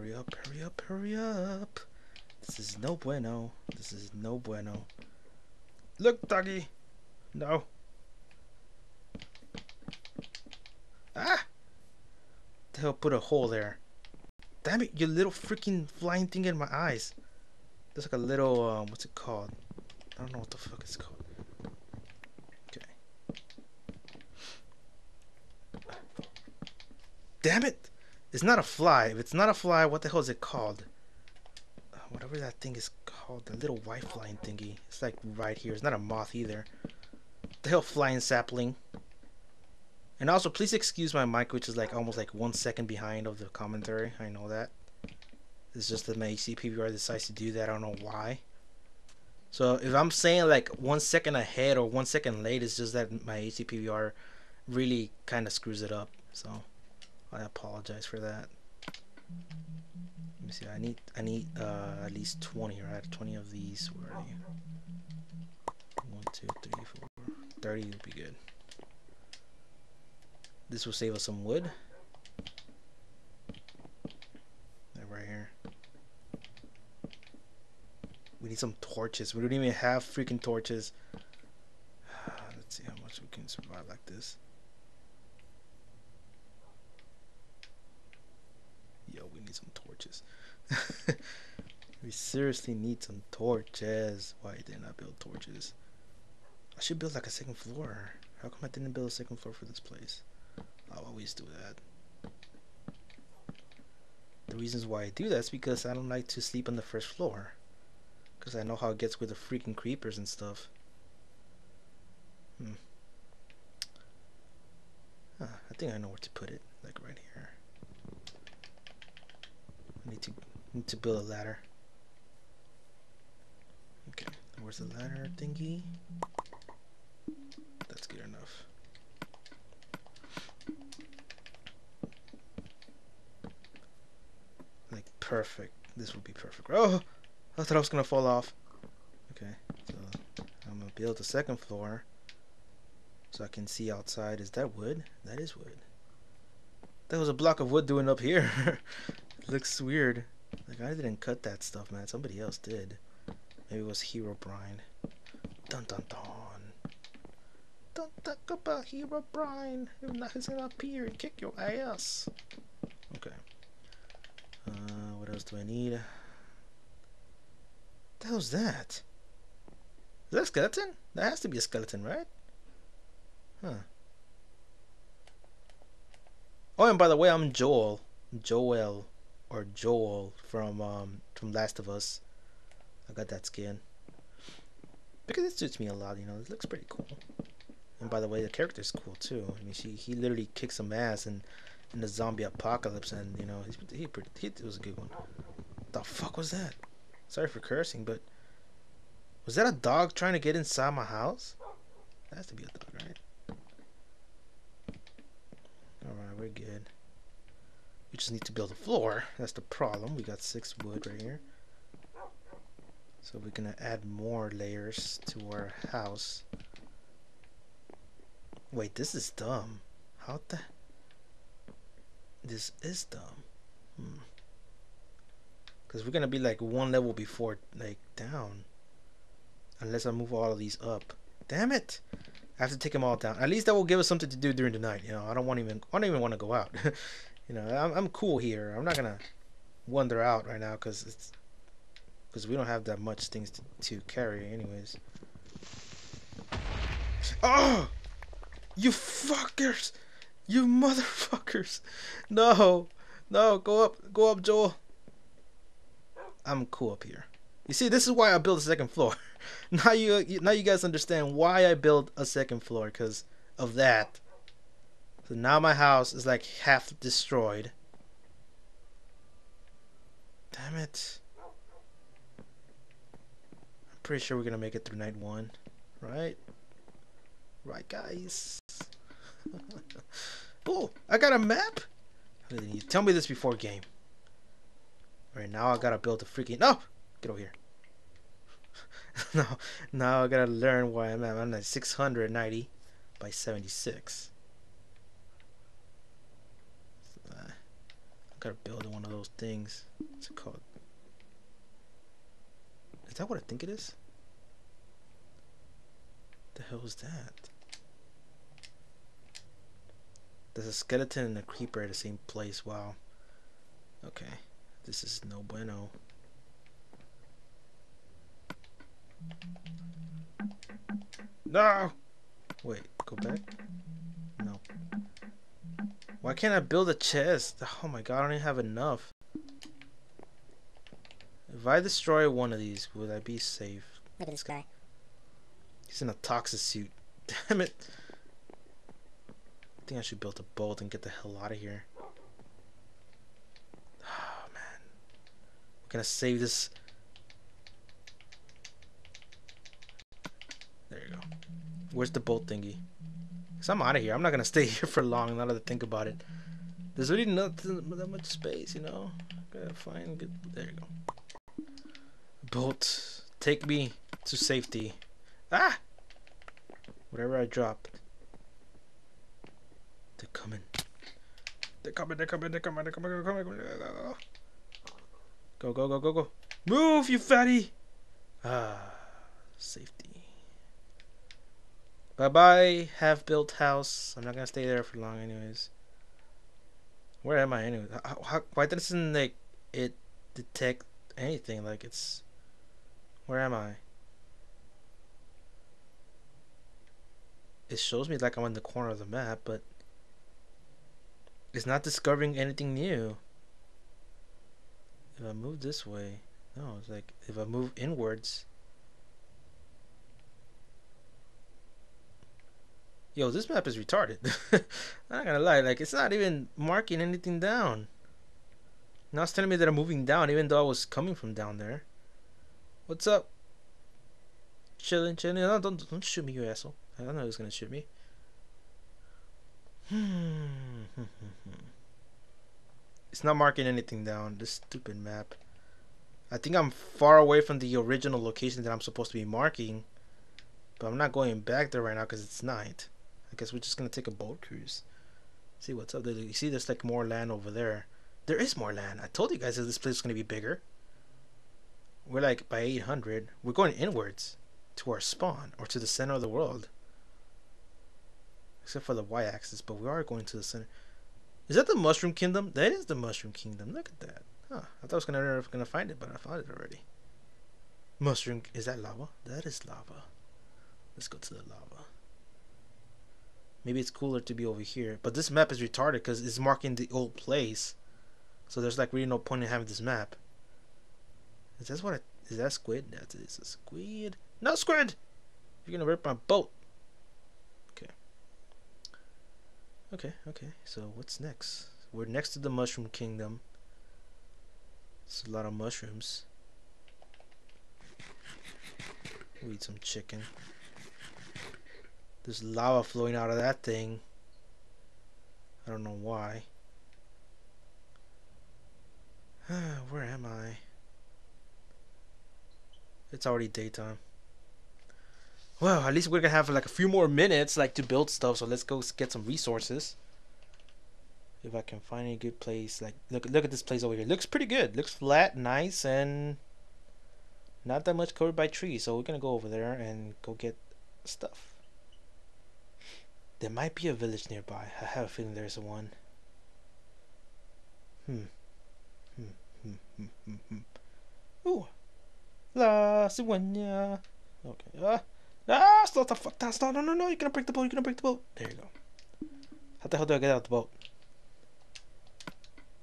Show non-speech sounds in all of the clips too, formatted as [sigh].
Hurry up, hurry up, hurry up. This is no bueno. This is no bueno. Look, doggy. No. Ah! The hell put a hole there. Damn it, you little freaking flying thing in my eyes. There's like a little, um, what's it called? I don't know what the fuck it's called. Okay. Damn it! It's not a fly. If it's not a fly, what the hell is it called? Uh, whatever that thing is called, the little white flying thingy. It's like right here. It's not a moth either. The hell flying sapling. And also, please excuse my mic, which is like almost like one second behind of the commentary. I know that. It's just that my HD PVR decides to do that. I don't know why. So if I'm saying like one second ahead or one second late, it's just that my HD PVR really kind of screws it up. So I apologize for that. Let me see. I need I need uh, at least 20, right? 20 of these. Where are you? One, two, three, four. 30 would be good. This will save us some wood. Right here. We need some torches. We don't even have freaking torches. [sighs] Let's see how much we can survive like this. Yo, we need some torches. we seriously need some torches. Why didn't I build torches? I should build like a second floor. How come I didn't build a second floor for this place? I always do that. The reasons why I do that is because I don't like to sleep on the first floor. Because I know how it gets with the freaking creepers and stuff. Hmm. Huh, I think I know where to put it. Like right here. I need to need to build a ladder. Where's the ladder thingy? That's good enough. Like perfect. This would be perfect. Oh, I thought I was gonna fall off. Okay, so I'm gonna build the second floor so I can see outside. Is that wood? That is wood. That was a block of wood doing up here. [laughs] looks weird. Like I didn't cut that stuff, man. Somebody else did. Maybe it was Herobrine. Dun dun dun. Don't talk about Herobrine. If not, he's gonna appear and kick your ass. Okay. Uh, what else do I need? The hell's that? Is that a skeleton? That has to be a skeleton, right? Huh. Oh, and by the way, I'm Joel. Joel. Or Joel from um from Last of Us. I got that skin. Because it suits me a lot, you know, it looks pretty cool. And by the way, the character's cool too. I mean, she he literally kicks some ass in in the zombie apocalypse, and you know, he he, he, he was a good one. What the fuck was that? Sorry for cursing, but was that a dog trying to get inside my house? That has to be a dog, right? All right, we're good. We just need to build a floor. That's the problem. We got six wood right here. So we're gonna add more layers to our house. Wait, this is dumb. How the... This is dumb. Hmm. Because we're to be like one level before, like, down. Unless I move all of these up. Damn it! I have to take them all down. At least that will give us something to do during the night. You know, I don't want even. I don't even want to go out. [laughs] you know, I'm, I'm cool here. I'm not gonna wander out right now because it's because we don't have that much things to, to carry, anyways. Oh! You fuckers! You motherfuckers! No! No, go up, go up, Joel. I'm cool up here. You see, this is why I built a second floor. [laughs] now you, now you guys understand why I built a second floor, because of that. So now my house is like half destroyed. Damn it. Pretty sure we're gonna make it through night one, right? Right, guys. [laughs] oh, I got a map. You tell me this before game. All right, now I gotta build a freaking. No, get over here. [laughs] no, now I gotta learn why I'm at. I'm at 690 by 76. Uh, Gotta build one of those things. What's it called? Is that what I think it is? The hell is that? There's a skeleton and a creeper at the same place. Wow. Okay. This is no bueno. No! Wait, go back? No. Why can't I build a chest? Oh my god, I don't even have enough. If I destroy one of these, would I be safe? Look at this guy. He's in a toxic suit. [laughs] Damn it. I think I should build a boat and get the hell out of here. Oh man. We're gonna save this. There you go. Where's the boat thingy? Cause I'm out of here. I'm not gonna stay [laughs] here for long. Now that I think about it, there's really not that much space, you know. Gotta find good. There you go. Boat, take me to safety. Ah! Whatever I dropped. They're coming. They're coming, they're coming, they're coming, they're coming, they're coming. Go, go, go, go, go. Move, you fatty! Ah, safety. Bye bye, half built house. I'm not gonna stay there for long, anyways. Where am I, anyway? How, how, why doesn't like it detect anything? Like it's. Where am I? It shows me like I'm in the corner of the map, but it's not discovering anything new. If I move this way, no, it's like if I move inwards. Yo, this map is retarded. [laughs] I'm not gonna lie, like it's not even marking anything down. Now it's telling me that I'm moving down, even though I was coming from down there. What's up? Chilling, chilling. No, don't don't shoot me, you asshole. I don't know who's gonna shoot me. [sighs] It's not marking anything down. This stupid map. I think I'm far away from the original location that I'm supposed to be marking. But I'm not going back there right now because it's night. I guess we're just gonna take a boat cruise. See what's up there. You see there's like more land over there. There is more land. I told you guys that this place is gonna be bigger. We're like by 800. We're going inwards to our spawn or to the center of the world. Except for the y-axis, but we are going to the center. Is that the Mushroom Kingdom? That is the Mushroom Kingdom. Look at that. Huh. I thought I was gonna gonna find it, but I found it already. Mushroom is that lava? That is lava. Let's go to the lava. Maybe it's cooler to be over here. But this map is retarded because it's marking the old place. So there's like really no point in having this map. Is that what? I, is that squid? That is a squid. No squid! You're gonna rip my boat. Okay. Okay, okay. So what's next? We're next to the Mushroom Kingdom. It's a lot of mushrooms. We eat some chicken. There's lava flowing out of that thing. I don't know why. [sighs] Where am I? It's already daytime. Well, at least we're gonna have like a few more minutes like to build stuff. So let's go get some resources. If I can find a good place, like look look at this place over here. Looks pretty good. Looks flat, nice, and not that much covered by trees. So we're gonna go over there and go get stuff. There might be a village nearby. I have a feeling there's one. Hmm. Hmm. Hmm. Hmm. Hmm. hmm. Ooh. La cigüeña. Okay. Ah. Ah, stop the fuck down. Stop. No, no, no. You're gonna break the boat. You're gonna break the boat. There you go. How the hell do I get out the boat?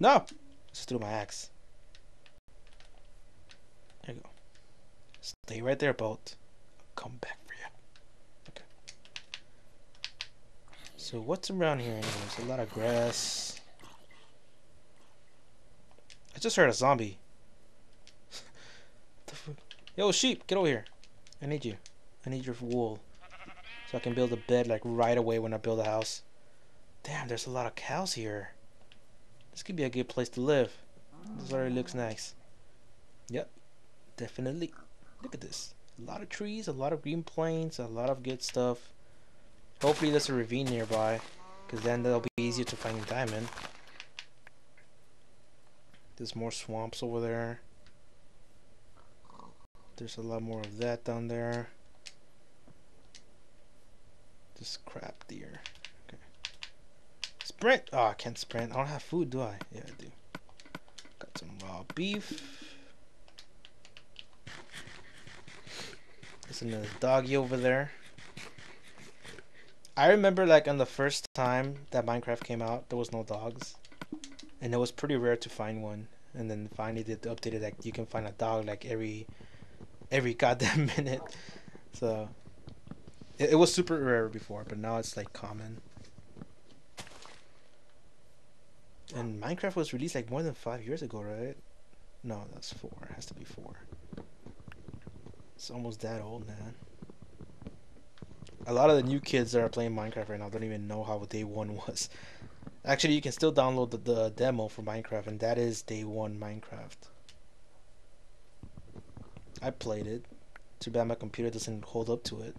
No! Just threw my axe. There you go. Stay right there, boat. I'll come back for you. Okay. So what's around here anyways? A lot of grass. I just heard a zombie. [laughs] Yo, sheep, get over here. I need you. I need your wool. So I can build a bed like right away when I build a house. Damn, there's a lot of cows here. This could be a good place to live. This already looks nice. Yep, definitely. Look at this. A lot of trees, a lot of green plains, a lot of good stuff. Hopefully there's a ravine nearby, because then that'll be easier to find a diamond. There's more swamps over there. There's a lot more of that down there. This crap deer. Okay. Sprint! Oh, I can't sprint. I don't have food, do I? Yeah, I do. Got some raw beef. There's another doggy over there. I remember like on the first time that Minecraft came out, there was no dogs. And it was pretty rare to find one. And then finally they updated like you can find a dog like every every [laughs] goddamn minute. So it, it was super rare before, but now it's like common. And Minecraft was released like more than five years ago, right? No, that's four. It has to be four. It's almost that old, man. A lot of the new kids that are playing Minecraft right now don't even know how day one was. Actually, you can still download the, the demo for Minecraft, and that is day one Minecraft. I played it. Too bad my computer doesn't hold up to it.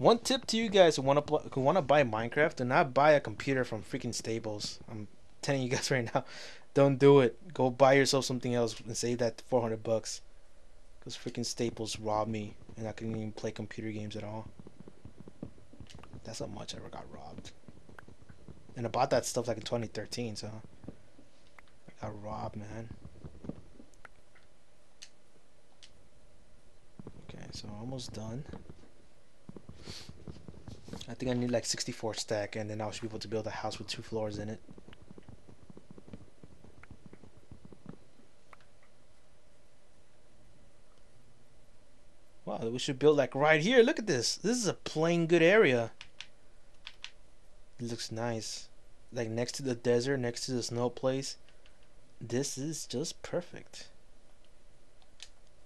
One tip to you guys who want to who want to buy Minecraft, do not buy a computer from freaking Staples. I'm telling you [laughs] guys right now, don't do it. Go buy yourself something else and save that 400 bucks. Cause freaking Staples robbed me, and I couldn't even play computer games at all. That's how much I ever got robbed. And I bought that stuff like in 2013, so I got robbed, man. Okay, so almost done. I think I need like 64 stack and then I should be able to build a house with two floors in it. Wow, we should build like right here. Look at this. This is a plain good area. It looks nice. Like next to the desert, next to the snow place. This is just perfect.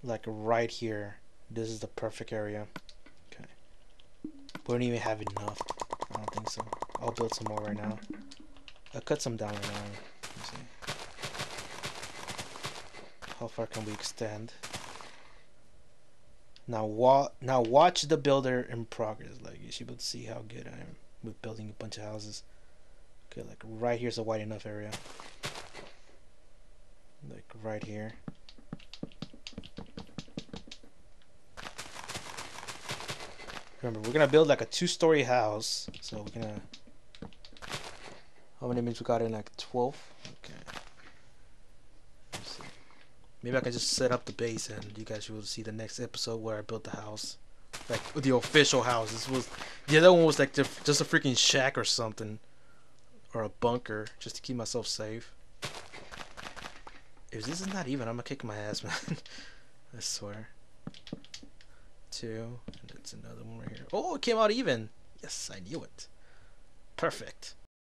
Like right here. This is the perfect area. We don't even have enough. I don't think so. I'll build some more right now. I'll cut some down right now. How far can we extend? Now, wa now watch the builder in progress. Like you should be able to see how good I am with building a bunch of houses. Okay, like right here's a wide enough area. Like right here. Remember, we're gonna build like a two-story house. So we're gonna. How many minutes we got in? Like 12. Okay. Maybe I can just set up the base, and you guys will see the next episode where I built the house, like the official house. This was the other one was like just a freaking shack or something, or a bunker, just to keep myself safe. If this is not even, I'm gonna kick my ass, [laughs] man. I swear two, and it's another one right here. Oh, it came out even. Yes, I knew it. Perfect.